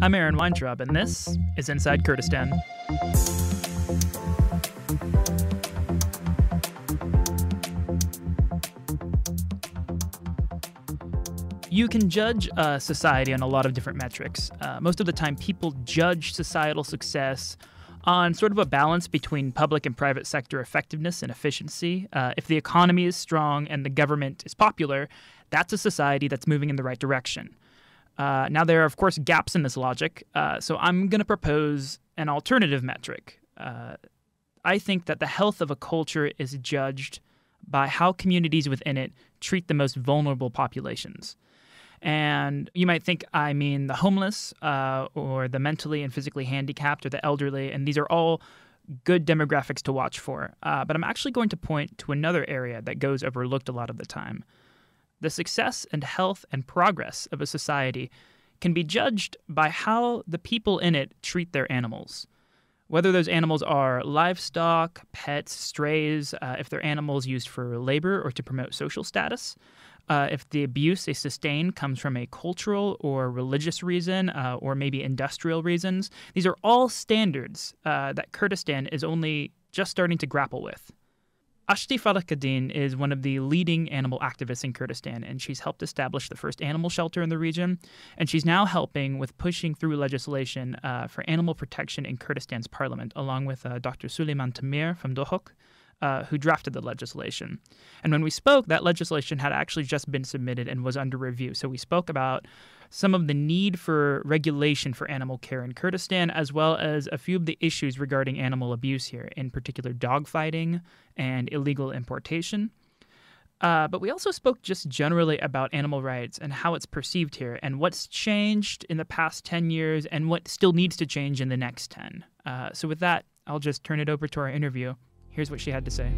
I'm Aaron Weintraub, and this is Inside Kurdistan. You can judge a society on a lot of different metrics. Uh, most of the time, people judge societal success on sort of a balance between public and private sector effectiveness and efficiency. Uh, if the economy is strong and the government is popular, that's a society that's moving in the right direction. Uh, now, there are, of course, gaps in this logic, uh, so I'm going to propose an alternative metric. Uh, I think that the health of a culture is judged by how communities within it treat the most vulnerable populations. And you might think I mean the homeless uh, or the mentally and physically handicapped or the elderly, and these are all good demographics to watch for. Uh, but I'm actually going to point to another area that goes overlooked a lot of the time. The success and health and progress of a society can be judged by how the people in it treat their animals. Whether those animals are livestock, pets, strays, uh, if they're animals used for labor or to promote social status, uh, if the abuse they sustain comes from a cultural or religious reason, uh, or maybe industrial reasons, these are all standards uh, that Kurdistan is only just starting to grapple with. Ashti Falakadin is one of the leading animal activists in Kurdistan, and she's helped establish the first animal shelter in the region. And she's now helping with pushing through legislation uh, for animal protection in Kurdistan's parliament, along with uh, Dr. Suleiman Tamir from Duhok uh, who drafted the legislation. And when we spoke, that legislation had actually just been submitted and was under review. So we spoke about some of the need for regulation for animal care in Kurdistan, as well as a few of the issues regarding animal abuse here, in particular dogfighting and illegal importation. Uh, but we also spoke just generally about animal rights and how it's perceived here, and what's changed in the past 10 years and what still needs to change in the next 10. Uh, so, with that, I'll just turn it over to our interview. Here's what she had to say.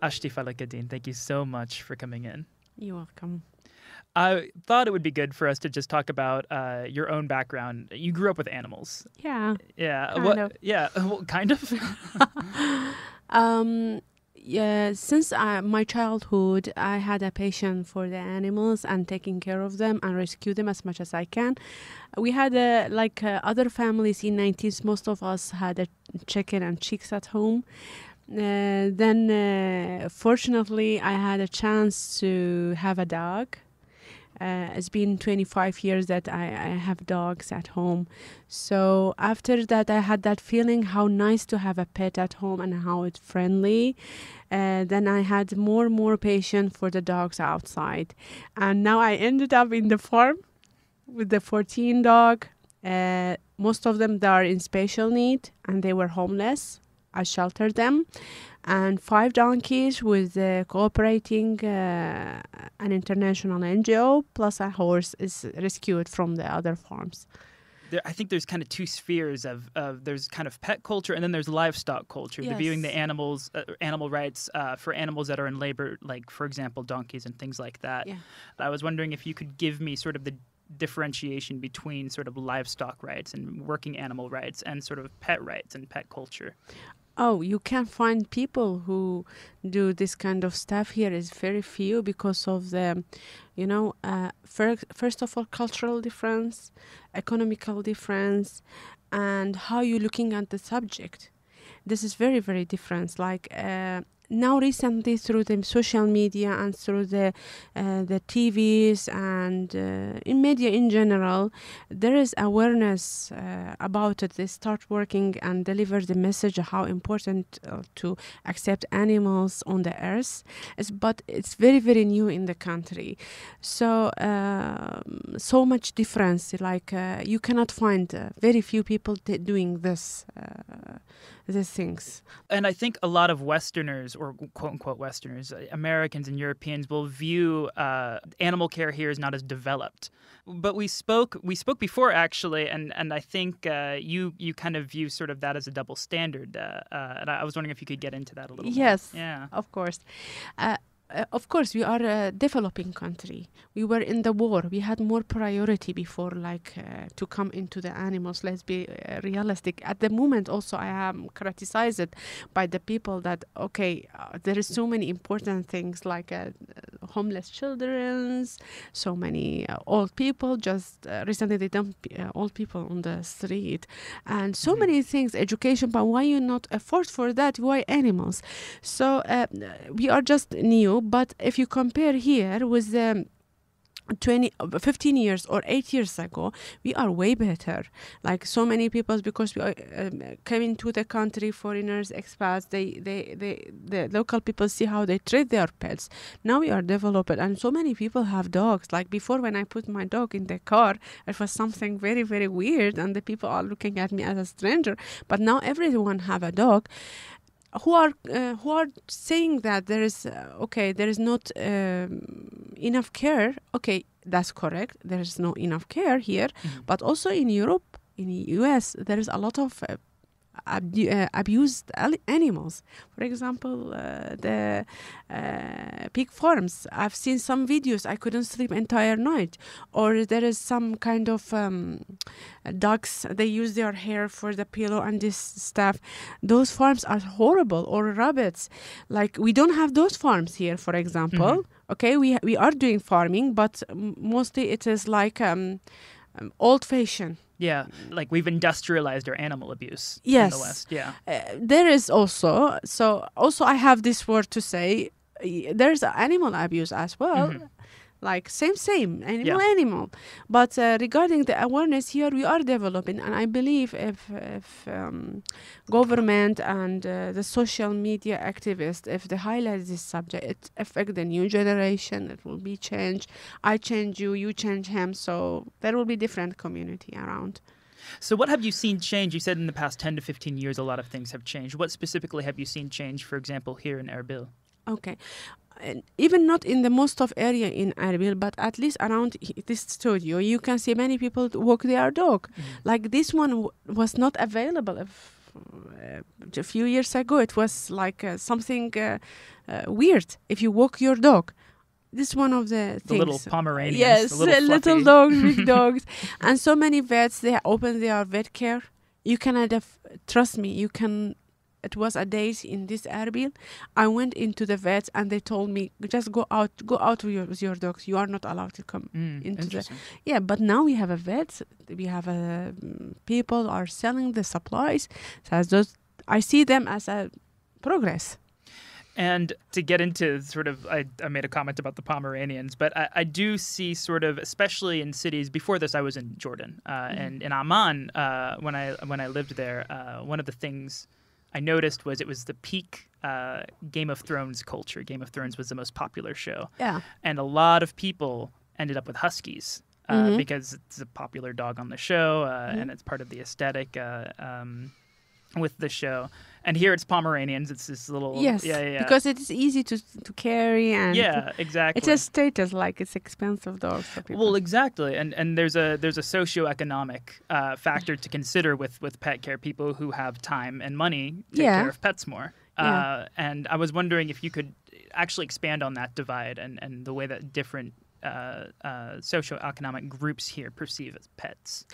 Ashti Falakadin, thank you so much for coming in. You're welcome. I thought it would be good for us to just talk about uh, your own background. You grew up with animals. Yeah. Yeah. Kind what? of. Yeah. Well, kind of. Um, yeah, since I, my childhood, I had a passion for the animals and taking care of them and rescue them as much as I can. We had uh, like uh, other families in 90s. Most of us had a chicken and chicks at home. Uh, then, uh, fortunately, I had a chance to have a dog. Uh, it's been 25 years that I, I have dogs at home. So after that, I had that feeling how nice to have a pet at home and how it's friendly. Uh, then I had more and more patience for the dogs outside. And now I ended up in the farm with the 14 dog. Uh, most of them they are in special need and they were homeless. I sheltered them and five donkeys with uh, cooperating uh, an international NGO plus a horse is rescued from the other farms. there, I think there's kind of two spheres of, of there's kind of pet culture and then there's livestock culture, the viewing the animals, uh, animal rights uh, for animals that are in labor, like for example donkeys and things like that. Yeah. I was wondering if you could give me sort of the differentiation between sort of livestock rights and working animal rights and sort of pet rights and pet culture. Oh, you can find people who do this kind of stuff here is very few because of the, you know, uh, first, first of all, cultural difference, economical difference, and how you're looking at the subject. This is very, very different. Like uh, now, recently, through the social media and through the uh, the TVs and uh, in media in general, there is awareness uh, about it. They start working and deliver the message how important uh, to accept animals on the earth. It's, but it's very very new in the country, so um, so much difference. Like uh, you cannot find uh, very few people doing this these things. And I think a lot of Westerners, or quote unquote Westerners, uh, Americans and Europeans, will view uh, animal care here as not as developed. But we spoke we spoke before actually, and and I think uh, you you kind of view sort of that as a double standard. Uh, uh, and I was wondering if you could get into that a little. more. Yes. Yeah. Of course. Uh, of course, we are a developing country. We were in the war. We had more priority before, like uh, to come into the animals. Let's be uh, realistic. At the moment, also, I am criticized by the people that okay, uh, there is so many important things like uh, homeless childrens, so many uh, old people. Just uh, recently, they dumped uh, old people on the street, and so Mhm. many things. Education, but why you not afford for that? Why animals? So uh, we are just new, but if you compare here with the 20 uh, 15 years or 8 years ago we are way better. Like so many people because we are um, coming to the country foreigners expats they, they they the local people see how they treat their pets. Now we are developed and so many people have dogs. Like before when i put my dog in the car it was something very very weird and the people are looking at me as a stranger. But now everyone have a dog who are uh, who are saying that there is uh, okay there is not um, enough care. Okay that's correct. There is no enough care here. Mhm. but also in Europe in the US there is a lot of uh, abu- uh, abused animals. For example uh, the uh, pig farms. I've seen some videos. I couldn't sleep entire night. Or there is some kind of um, dogs they use their hair for the pillow and this stuff. Those farms are horrible. Or rabbits. Like we don't have those farms here for example. Okay? We we are doing farming but mostly it is like um, um, old fashioned Yeah, like we've industrialized our animal abuse in the West. Yeah. uh, there is also so also i have this word to say there's animal abuse as well Mhm. Like same same animal Yeah. animal but uh, regarding the awareness here we are developing and i believe if if um, government and uh, the social media activists if they highlight this subject it affect the new generation it will be change i change you you change him so there will be different community around So, what have you seen change? You said in the past 10 to 15 years, a lot of things have changed. What specifically have you seen change, for example, here in Erbil? Okay. And even not in the most of area in Erbil, but at least around this studio, you can see many people walk their dog. Like this one w- was not available uh, a few years ago. It was like uh, something uh, uh, weird if you walk your dog. This one of the The things. little Pomeranians. Yes, little, uh, little dogs, big dogs, and so many vets they open their vet care. You have, trust me. You can. It was a day in this Erbil. I went into the vets and they told me just go out, go out with your, with your dogs. You are not allowed to come. Mm, into the- Yeah, but now we have a vet. We have a mm, people are selling the supplies. So those, I see them as a progress. And to get into sort of, I, I made a comment about the Pomeranians, but I, I do see sort of, especially in cities. Before this, I was in Jordan uh, Mm-hmm. and in Amman. Uh, when I when I lived there, uh, one of the things I noticed was it was the peak uh, Game of Thrones culture. Game of Thrones was the most popular show, Yeah. and a lot of people ended up with huskies. Uh, Mhm. Because it's a popular dog on the show, uh, Mhm. and it's part of the aesthetic uh, um, with the show. And here it's Pomeranians. It's this little yes. yeah, yeah, yeah. Because it is easy to to carry and yeah, exactly. It's a status, like it's expensive dogs for people. well, exactly, and and there's a there's a socioeconomic uh, factor to consider with with pet care. People who have time and money take Yeah. care of pets more. Yeah. Uh, and I was wondering if you could actually expand on that divide and and the way that different uh, uh, socioeconomic groups here perceive as pets.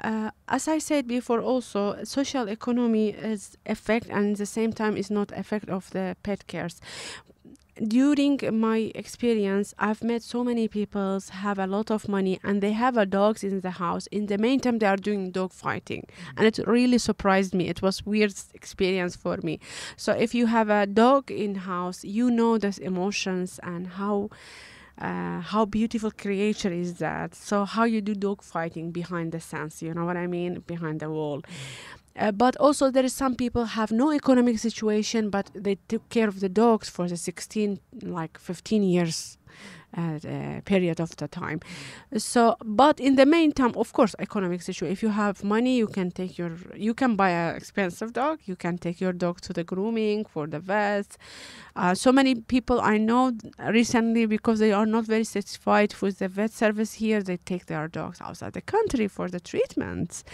Uh, as I said before, also social economy is effect, and at the same time is not effect of the pet cares. During my experience, I've met so many people have a lot of money and they have a dogs in the house. In the meantime, they are doing dog fighting, and it really surprised me. It was weird experience for me. So if you have a dog in house, you know those emotions and how uh, how beautiful creature is that? So how you do dog fighting behind the scenes you know what i mean? Behind the wall. Uh, but also there is some people have no economic situation but they took care of the dogs for the 16 like 15 years uh, period of the time so but in the meantime of course economic situation if you have money you can take your you can buy an expensive dog you can take your dog to the grooming for the vet. uh, so many people I know recently because they are not very satisfied with the vet service here, they take their dogs outside the country for the treatments.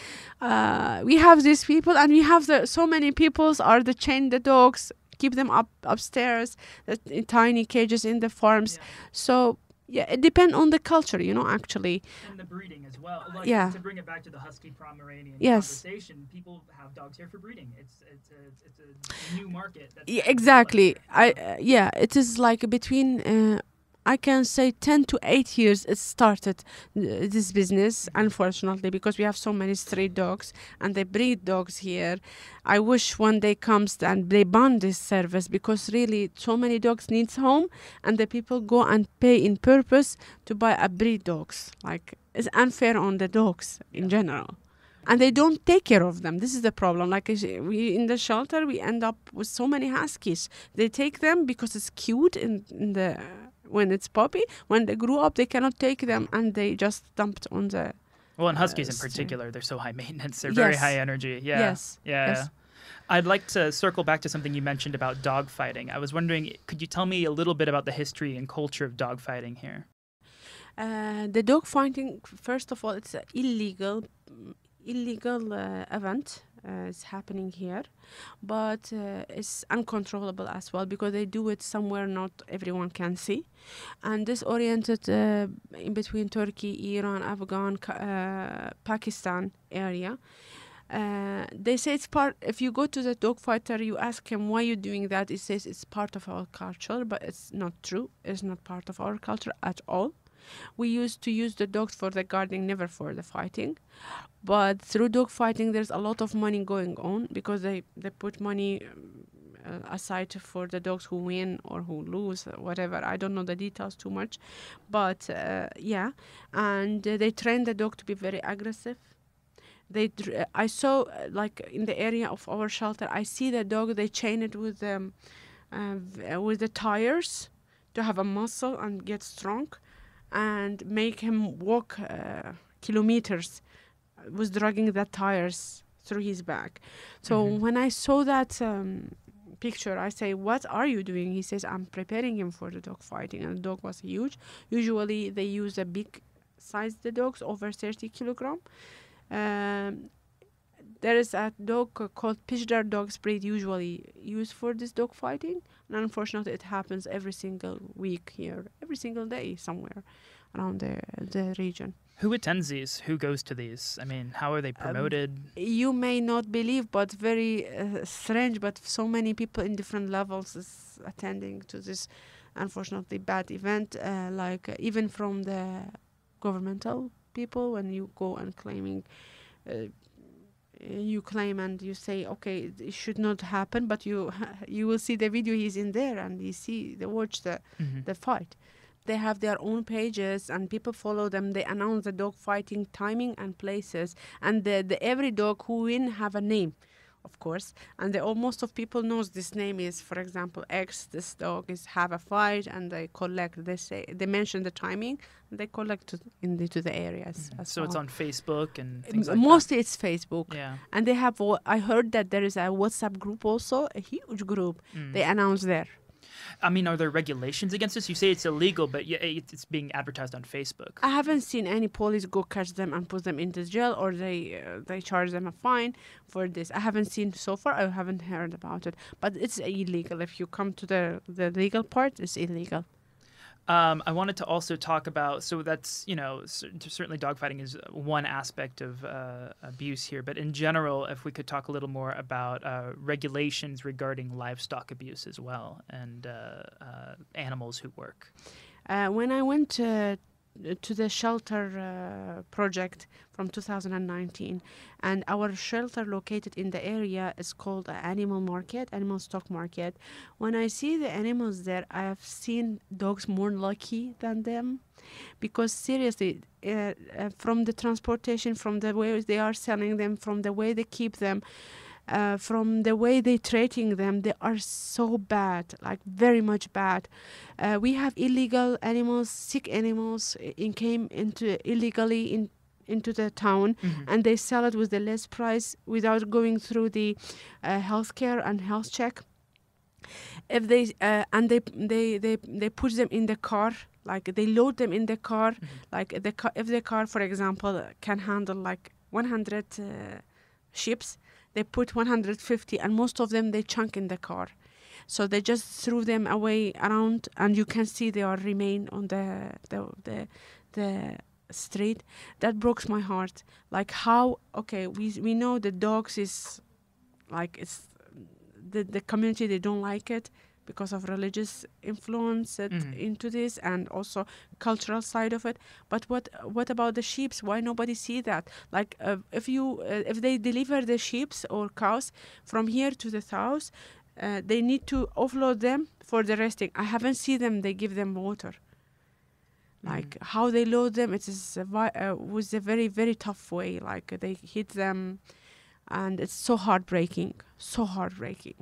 Uh, we have these people, and we have the so many peoples are the chain the dogs keep them up upstairs, in tiny cages in the farms. So yeah, it depends on the culture, you know. Actually, And the breeding as well. Like, Yeah. To bring it back to the Husky Pomeranian Yes. conversation, people have dogs here for breeding. It's it's a, it's a new market. Yeah, exactly. I uh, yeah, it is like between. Uh, I can say 10 to 8 years it started uh, this business unfortunately because we have so many stray dogs and they breed dogs here. I wish one day comes and they ban this service because really so many dogs needs home and the people go and pay in purpose to buy a breed dogs. Like it's unfair on the dogs in general. And they don't take care of them. This is the problem. Like we in the shelter we end up with so many huskies. They take them because it's cute in, in the when it's puppy when they grew up they cannot take them and they just dumped on the Well, and huskies in Uh, so- particular, they're so high maintenance. They're very high energy. Yeah. Yes, Yeah. yes. I'd like to circle back to something you mentioned about dog fighting. I was wondering, could you tell me a little bit about the history and culture of dog fighting here? Uh, the dog fighting, first of all, it's an illegal, illegal uh, event. Uh, it's happening here, but uh, it's uncontrollable as well because they do it somewhere not everyone can see, and this oriented uh, in between Turkey, Iran, Afghan, Pakistan area. Uh, they say it's part. If you go to the dog fighter, you ask him why you're doing that. He says it's part of our culture, but it's not true. It's not part of our culture at all. We used to use the dogs for the guarding, never for the fighting. But through dog fighting, there's a lot of money going on because they, they put money uh, aside for the dogs who win or who lose, or whatever. I don't know the details too much. But uh, yeah, and uh, they train the dog to be very aggressive. They, I saw uh, like in the area of our shelter, I see the dog. They chain it with um, uh, uh, with the tires to have a muscle and get strong, and make him walk uh, kilometers was dragging the tires through his back. So Mhm. when I saw that um, picture, I say, "What are you doing?" He says, "I'm preparing him for the dog fighting." And the dog was huge. Usually they use a big size the dogs over 30 kilogram. Um, there is a dog uh, called Pishdar dog breed usually used for this dog fighting, and unfortunately, it happens every single week here, every single day somewhere around the the region. Who attends these? Who goes to these? I mean, how are they promoted? You may not believe, but very uh, strange. But so many people in different levels is attending to this, unfortunately bad event. Uh, like uh, even from the governmental people, when you go and claiming. You claim and you say okay it should not happen but you you will see the video he's in there and you see they watch the Mhm. the fight. They have their own pages and people follow them. They announce the dog fighting timing and places, and the, the every dog who win have a name, of course. And the, all, most of people knows this name is, for example, X. This dog is have a fight, and they collect. They say they mention the timing, and they collect to, in the, to the areas. as So it's on Facebook and things like Mostly it's Facebook. Yeah. and they have. I heard that there is a WhatsApp group also, a huge group. Mm. They announce there. I mean, are there regulations against this? You say it's illegal, but it's being advertised on Facebook. I haven't seen any police go catch them and put them into jail or they uh, they charge them a fine for this. I haven't seen so far. I haven't heard about it, but it's illegal. If you come to the the legal part, it's illegal. Um, I wanted to also talk about so that's you know cer- certainly dogfighting is one aspect of uh, abuse here, but in general, if we could talk a little more about uh, regulations regarding livestock abuse as well and uh, uh, animals who work. Uh, when I went uh, to the shelter uh, project from 2019, and our shelter located in the area is called animal market, animal stock market. When I see the animals there, I have seen dogs more lucky than them, because seriously, uh, uh, from the transportation, from the way they are selling them, from the way they keep them. Uh, from the way they're treating them, they are so bad, like very much bad. Uh, we have illegal animals, sick animals, in came into illegally in into the town, and they sell it with the less price without going through the uh, healthcare and health check. If they uh, and they they they they put them in the car, like they load them in the car, like the car, if the car, for example, can handle like 100 uh, ships, they put 150, and most of them they chunk in the car. so they just threw them away around and you can see they are remain on the the the, the street. That broke my heart. Like how okay we we know the dogs is like it's the the community they don't like it because of religious influence Mhm. into this and also cultural side of it. But what what about the sheeps why nobody see that? Like uh, if you uh, if they deliver the sheeps or cows from here to the south uh, they need to offload them for the resting. I haven't seen them. They give them water. Like how they load them it is a vi- uh, was a very very tough way. Like they hit them and it's so heartbreaking so heartbreaking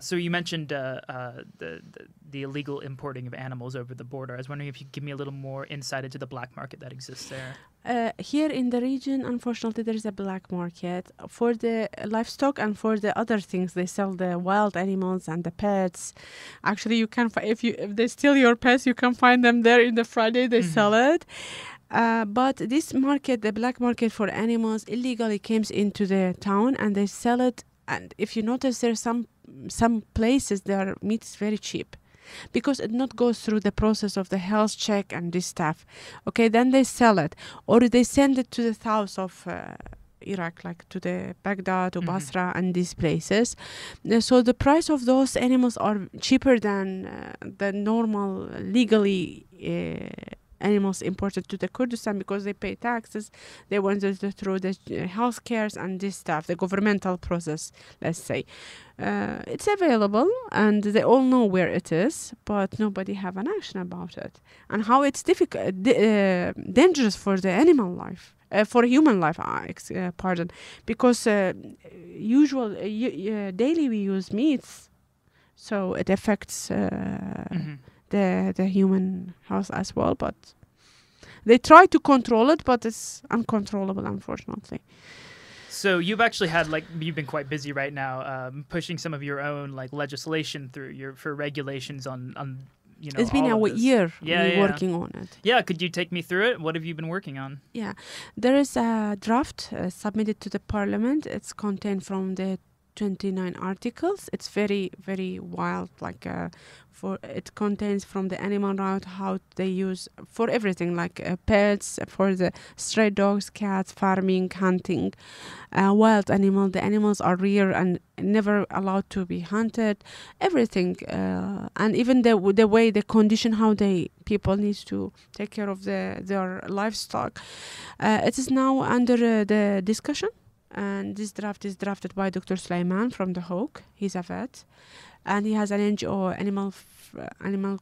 So you mentioned uh, uh, the, the the illegal importing of animals over the border. I was wondering if you could give me a little more insight into the black market that exists there. Uh, here in the region, unfortunately, there is a black market for the livestock and for the other things. They sell the wild animals and the pets. Actually, you can fi- if you if they steal your pets, you can find them there in the Friday. They Mhm. sell it. Uh, but this market, the black market for animals, illegally comes into the town and they sell it. And if you notice, there's some some places their meat is very cheap because it not goes through the process of the health check and this stuff okay then they sell it or they send it to the south of uh, Iraq, like to the Baghdad or Mhm. Basra and these places. Uh, So the price of those animals are cheaper than uh, the normal legally uh, animals imported to the Kurdistan because they pay taxes. They went through the uh, health cares and this stuff, the governmental process, let's say. Uh, it's available and they all know where it is, but nobody have an action about it and how it's difficult, uh, dangerous for the animal life, uh, for human life. Uh, uh, pardon, because uh, usual uh, uh, daily we use meats, so it affects uh, Mhm. The the human health as well. But they try to control it, but it's uncontrollable, unfortunately. So you've actually had like you've been quite busy right now, um, pushing some of your own like legislation through your for regulations on on you know. it's been a of w- this. year Yeah, yeah. working on it. Yeah, could you take me through it? What have you been working on? Yeah, there is a draft uh, submitted to the parliament. It's contained from the 29 articles. It's very, very wild. Like uh, for it contains from the animal right how they use for everything, like uh, pets, for the stray dogs, cats, farming, hunting, uh, wild animal. The animals are rare and never allowed to be hunted. Everything, uh, and even the the way the condition how they people need to take care of the their livestock. Uh, it is now under uh, the discussion, and this draft is drafted by Dr. Suleiman from Duhok. He's a vet, and he has an NGO, Animal F- Animal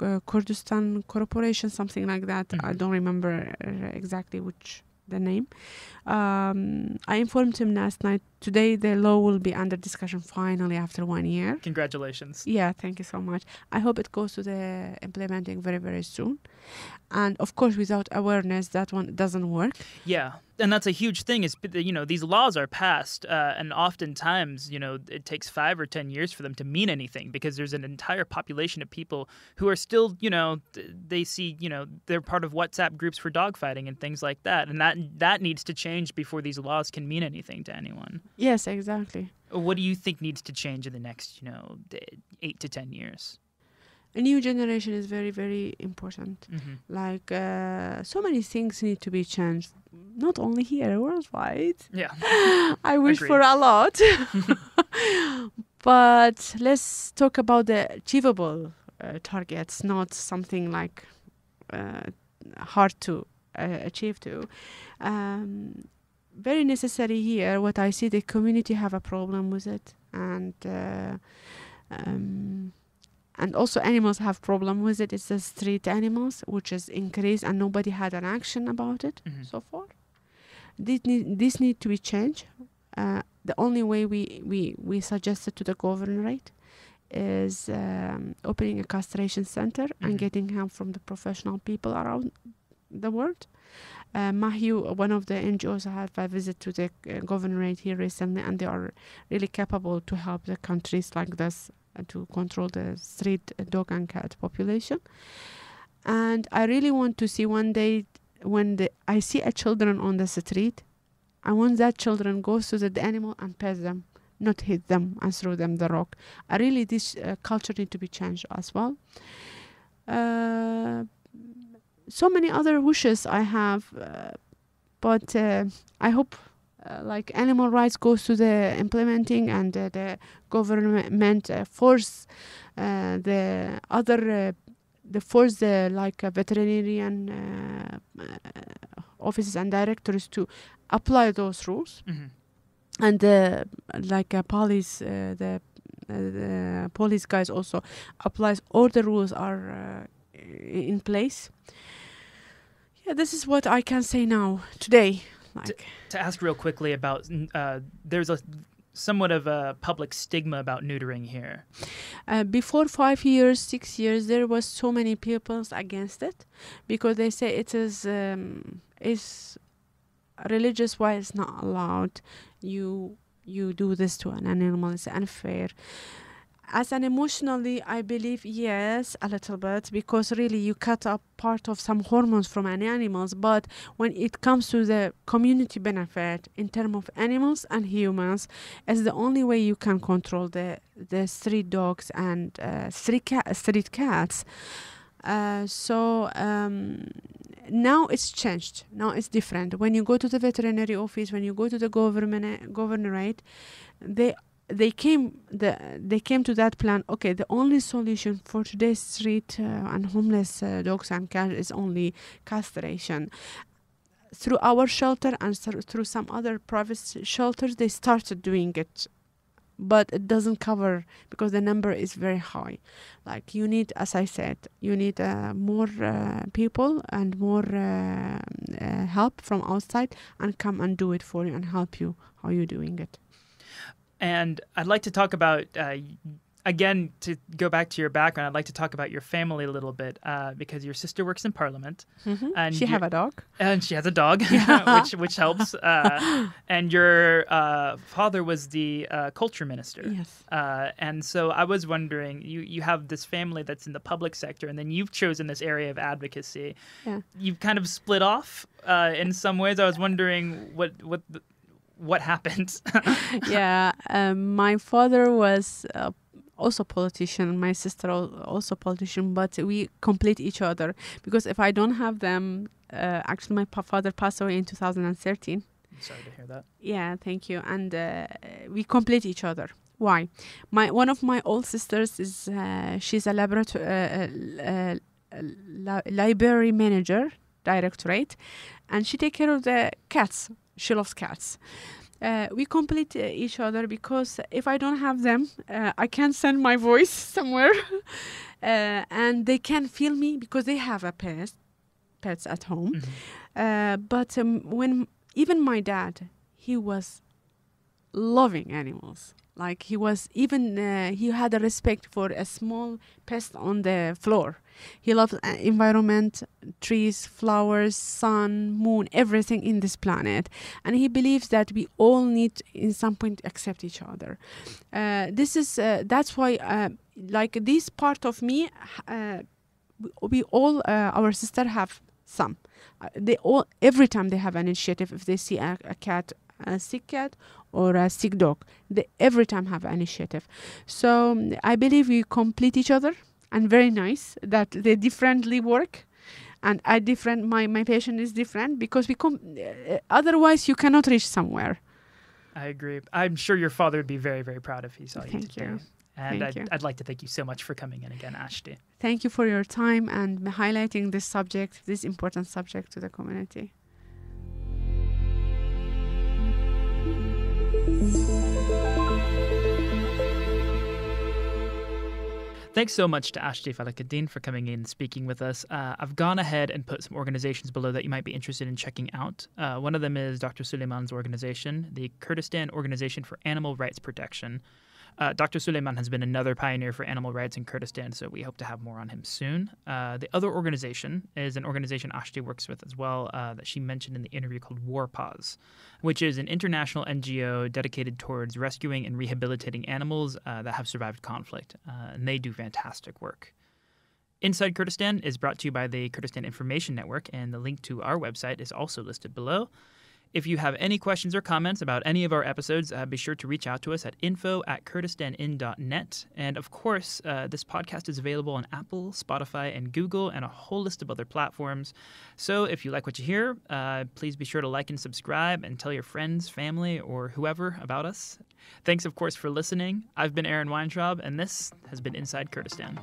uh, Kurdistan Corporation, something like that. I Mhm. don't remember uh, exactly which the name. Um, I informed him last night. Today, the law will be under discussion finally after one year. Congratulations. Yeah, thank you so much. I hope it goes to the implementing very, very soon. And of course, without awareness, that one doesn't work. Yeah, and that's a huge thing. Is you know these laws are passed, uh, and oftentimes you know it takes five or ten years for them to mean anything because there's an entire population of people who are still you know they see you know they're part of WhatsApp groups for dogfighting and things like that, and that that needs to change before these laws can mean anything to anyone. Yes, exactly. What do you think needs to change in the next you know eight to ten years? A new generation is very, very important. hmm Like, uh, so many things need to be changed, not only here, worldwide. Yeah. I wish Agreed. for a lot. but let's talk about the achievable uh, targets, not something like uh, hard to uh, achieve to. Um, very necessary here. What I see, the community have a problem with it, and uh, um, and also animals have problem with it. It's the street animals, which is increased, and nobody had an action about it Mhm. so far. This need, this need to be changed. Uh, the only way we, we, we suggested to the governorate is um, opening a castration center Mhm. and getting help from the professional people around the world. Uh, one of the NGOs, had a visit to the uh, governorate here recently, and they are really capable to help the countries like this uh, to control the street dog and cat population. And I really want to see one day when the, I see a children on the street, I want that children goes to the animal and pet them, not hit them and throw them the rock. I really this uh, culture need to be changed as well. So many other wishes I have, uh, but uh, I hope uh, like animal rights goes to the implementing and uh, the government uh, force uh, the other uh, the force the like uh, veterinarian uh, uh, offices and directors to apply those rules Mhm. and the like uh, police uh, the uh, the police guys also applies all the rules are uh, in place. Yeah this is what i can say now today like. To ask real quickly about, uh, there's a somewhat of a public stigma about neutering here. uh, before five years six years there was so many people against it because they say it is um, is religious wise not allowed you you do this to an animal it's unfair as an emotionally i believe yes a little bit because really you cut up part of some hormones from an animals but when it comes to the community benefit in terms of animals and humans it's the only way you can control the the street dogs and uh, street, cat, street cats uh, so um, now it's changed. Now it's different. When you go to the veterinary office, when you go to the government governorate, they they came the they came to that plan. Okay, the only solution for today's street uh, and homeless uh, dogs and cats is only castration. Through our shelter and through some other private shelters, they started doing it, but it doesn't cover because the number is very high. Like you need, as I said, you need uh, more uh, people and more uh, uh, help from outside and come and do it for you and help you how you doing it. And I'd like to talk about, uh, again, to go back to your background, I'd like to talk about your family a little bit uh, because your sister works in Parliament And she have a dog. and she has a dog, Yeah. which which helps. Uh, and your uh, father was the uh, culture minister. Yes. Uh, and so I was wondering, you, you have this family that's in the public sector, and then you've chosen this area of advocacy. Yeah. You've kind of split off uh, in some ways. I was wondering what what the- what happened. yeah, um, my father was uh, also politician. My sister also politician, but we complete each other because if I don't have them, uh, actually my father passed away in 2013. Sorry to hear that. Yeah, thank you. And uh, we complete each other. Why? My one of my old sisters is uh, she's a laboratory uh, uh, li- library manager directorate, and she take care of the cats. She loves cats. Uh, we complete uh, each other because if I don't have them, uh, I can send my voice somewhere, uh, and they can feel me because they have a pet, pets at home. Mhm. Uh, but um, when even my dad, he was loving animals. Like he was even uh, he had a respect for a small pest on the floor. He loves uh, environment, trees, flowers, sun, moon, everything in this planet, and he believes that we all need, in some point, accept each other. Uh, this is uh, that's why, uh, like this part of me, uh, we, all our sister have some. Uh, they all every time they have an initiative, if they see a, a cat, a sick cat or a sick dog, they every time have an initiative. So um, I believe we complete each other, and very nice that they differently work. And I different. My my patient is different because we come. Uh, otherwise, you cannot reach somewhere. I agree. I'm sure your father would be very, very proud if he saw you Thank today. you. And I'd, you. I'd like to thank you so much for coming in again, Ashti. Thank you for your time and highlighting this subject, this important subject to the community. Thanks so much to Ashti Falakadin for coming in and speaking with us. Uh, I've gone ahead and put some organizations below that you might be interested in checking out. Uh, one of them is Dr. Suleiman's organization, the Kurdistan Organization for Animal Rights Protection. Uh, Dr. Suleiman has been another pioneer for animal rights in Kurdistan, so we hope to have more on him soon. Uh, the other organization is an organization Ashti works with as well uh, that she mentioned in the interview called War Paws, which is an international NGO dedicated towards rescuing and rehabilitating animals uh, that have survived conflict, uh, and they do fantastic work. Inside Kurdistan is brought to you by the Kurdistan Information Network, and the link to our website is also listed below. If you have any questions or comments about any of our episodes, uh, be sure to reach out to us at info at kurdistanin.net. And of course, uh, this podcast is available on Apple, Spotify, and Google, and a whole list of other platforms. So if you like what you hear, uh, please be sure to like and subscribe and tell your friends, family, or whoever about us. Thanks, of course, for listening. I've been Aaron Weintraub, and this has been Inside Kurdistan.